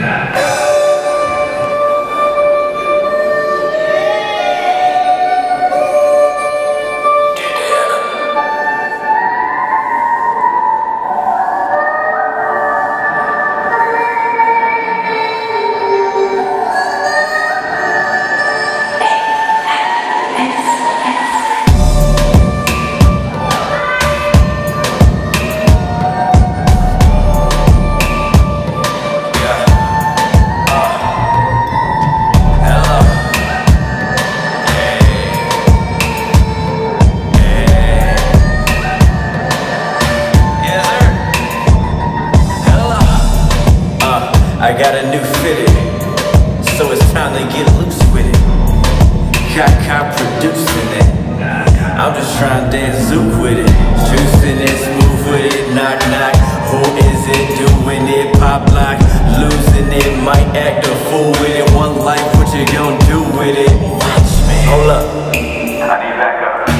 I got a new fitted, so it's time to get loose with it. Got cop producing it. I'm just trying to dance zouk with it. Juicing it, smooth with it, knock knock. Who is it doing it? Pop lock, losing it, might act a fool with it. One life, what you gonna do with it? Watch me. Hold up. I need backup.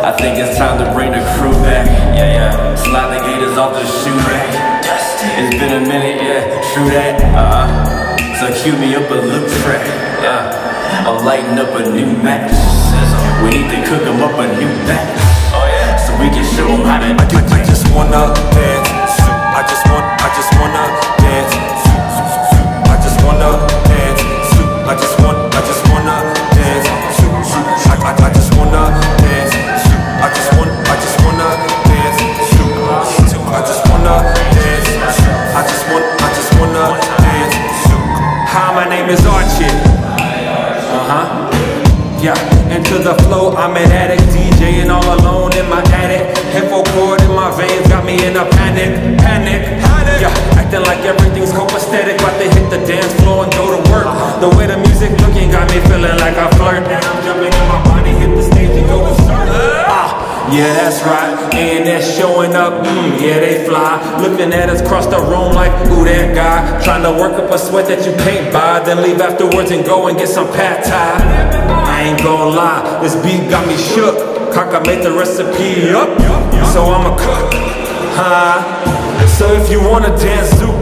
I think it's time to bring the crew back. Yeah, yeah. Slide the gators off the shoe rack. It's been a minute, yeah, true that. Uh huh. So cue me up a loop track. Yeah. I'm lighting up a new match. We need to cook 'em up a new batch. Oh yeah. So we can show 'em how to I, ju- I just wanna dance. Yeah, into the flow, I'm an addict, DJing all alone in my attic. Info cord in my veins got me in a panic, panic. Yeah, acting like everything's copacetic, about to hit the dance floor and go to work. The way the music looking got me feeling like I flirt. And I'm jumping in my body, hit the stage and go berserk. Ah, yeah, that's right. And they're showing up, mm, yeah, they fly. Looking at us across the room like, ooh, that guy. Trying to work up a sweat that you can't buy. Then leave afterwards and go and get some pad thai. I ain't gonna lie, this beat got me shook. Kakah made the recipe up, so I'ma cook. Huh? So if you wanna dance, zouk,